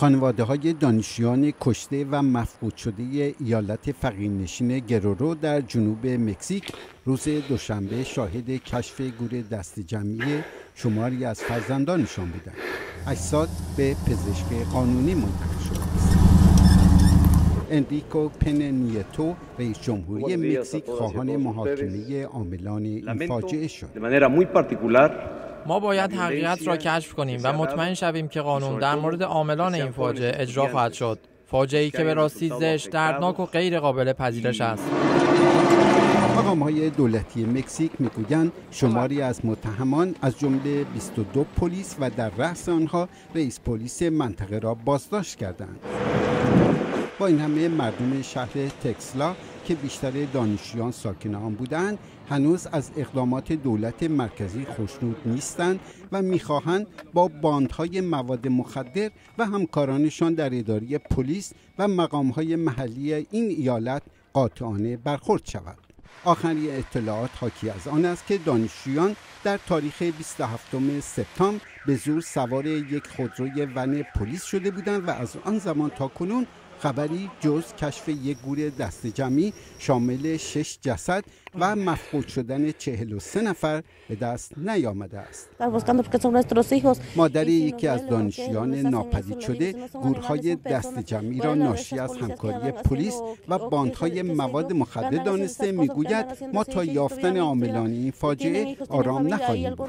خانواده های دانشجویان کشته و مفقود شده ایالت فقیرنشین گرورو در جنوب مکزیک روز دوشنبه شاهد کشف گور دست جمعی شماری از فرزندانشان بودند. اجساد به پزشک قانونی منتقل شده است. انریکو پن نیتو رئیس جمهوری مکزیک خواهان محاکمه عاملان این فاجعه شد. ما باید حقیقت را کشف کنیم و مطمئن شویم که قانون در مورد عاملان این فاجعه اجرا خواهد شد. فاجعه ای که به راستی زشت دردناک و غیر قابل پذیرش است. مقام های دولتی مکزیک می‌گویند شماری از متهمان از جمله 22 پلیس و در رأس آنها رئیس پلیس منطقه را بازداشت کردند. با این همه مردم شهر تکسلا که بیشتر دانشجویان ساکن آن بودند هنوز از اقدامات دولت مرکزی خوشنود نیستند و می‌خواهند با باندهای مواد مخدر و همکارانشان در اداره پلیس و مقامهای محلی این ایالت قاطعانه برخورد شود. آخرین اطلاعات حاکی از آن است که دانشجویان در تاریخ 27 سپتامبر به زور سوار یک خودروی ون پلیس شده بودند و از آن زمان تا کنون خبری جز کشف یک گور دست جمعی شامل شش جسد و مفقود شدن چهل و سه نفر به دست نیامده است. مادر یکی از دانشیان ناپدید شده گورهای دست جمعی را ناشی از همکاری پلیس و باندهای مواد مخدر دانسته می‌گوید ما تا یافتن عاملان این فاجعه آرام نخواهیم بود.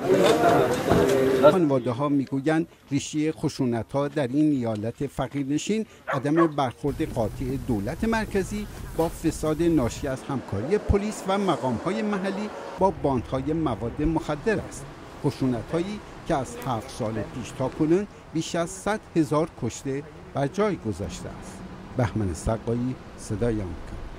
خانواده ها می‌گویند ریشه خشونت ها در این ایالت فقیرنشین عدم برخورد قاطع دولت مرکزی با فساد ناشی از همکاری پلیس و مقام های محلی با باندهای مواد مخدر است. خشونت هایی که از هفت سال پیش تا کنون بیش از 100 هزار کشته بر جای گذاشته است. بهمن سقایی صدای آمریکا.